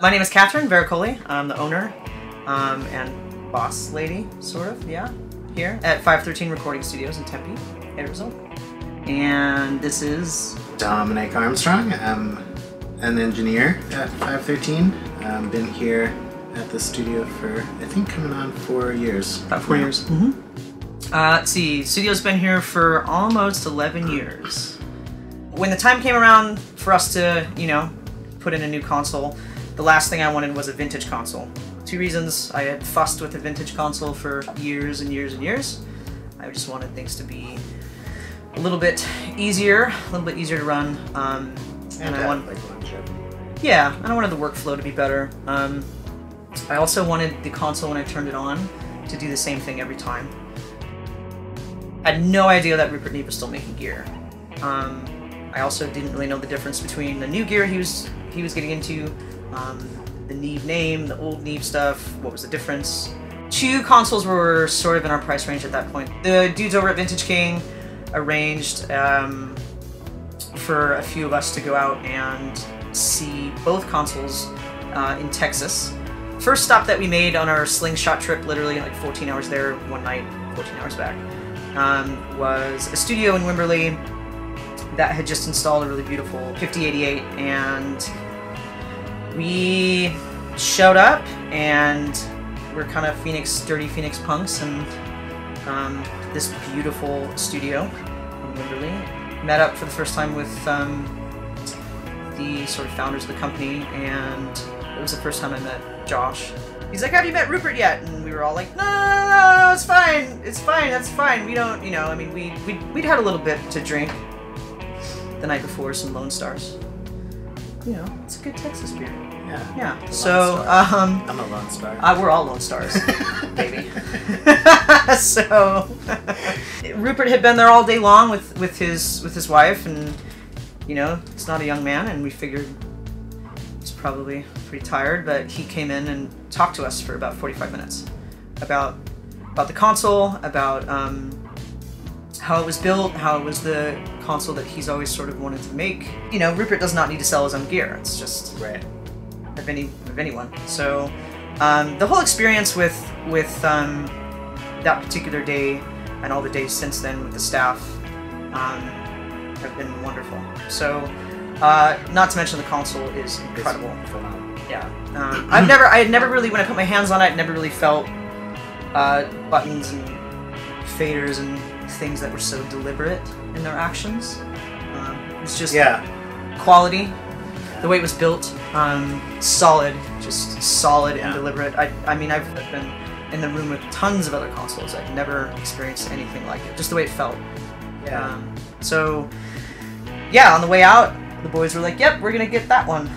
My name is Catherine Vericolli. I'm the owner um, and boss lady, sort of, yeah, here at 513 Recording Studios in Tempe, Arizona. And this is Dominic Armstrong. I'm an engineer at 513. I've been here at the studio for, I think, coming on four years. about four years. Mm-hmm. Uh, let's see, studio's been here for almost 11 years. When the time came around for us to, you know, put in a new console, the last thing I wanted was a vintage console. Two reasons. I had fussed with a vintage console for years and years and years. I just wanted things to be a little bit easier, a little bit easier to run. Um, and I wanted, like yeah, and I wanted the workflow to be better. Um, I also wanted the console when I turned it on to do the same thing every time. I had no idea that Rupert Neve was still making gear. Um, I also didn't really know the difference between the new gear he was he was getting into, um, the Neve name, the old Neve stuff. What was the difference? Two consoles were sort of in our price range at that point. The dudes over at Vintage King arranged um, for a few of us to go out and see both consoles uh, in Texas. First stop that we made on our slingshot trip, literally like 14 hours there one night, 14 hours back, um, was a studio in Wimberley that had just installed a really beautiful 5088, and we showed up and we're kind of Phoenix, dirty Phoenix punks, and um, this beautiful studio in Wimberley. Met up for the first time with um, the sort of founders of the company, and it was the first time I met Josh. He's like, "Have you met Rupert yet?" And we were all like, "No, no, no, no, it's fine, it's fine, that's fine. We don't, you know, I mean, we we we'd had a little bit to drink the night before, some Lone Stars. You know, it's a good Texas beer. Yeah. Yeah. So, Star. um, I'm a Lone Star. uh, we're all Lone Stars, baby. so Rupert had been there all day long with, with his with his wife, and you know it's not a young man, and we figured he's probably pretty tired. But he came in and talked to us for about forty five minutes about about the console, about um, how it was built, how it was the console that he's always sort of wanted to make. You know, Rupert does not need to sell his own gear. It's just right. of any of anyone. So um, the whole experience with with um, that particular day and all the days since then with the staff um, have been wonderful. So uh, not to mention the console is incredible. Yeah, um, I've never I had never really when I put my hands on it, I never really felt uh, buttons and faders and things that were so deliberate in their actions. Um, it was just Yeah. quality, the way it was built, um, solid, just solid and deliberate. I, I mean, I've been in the room with tons of other consoles. I've never experienced anything like it. Just the way it felt. Yeah. Um, so, yeah, on the way out, the boys were like, "Yep, we're gonna get that one."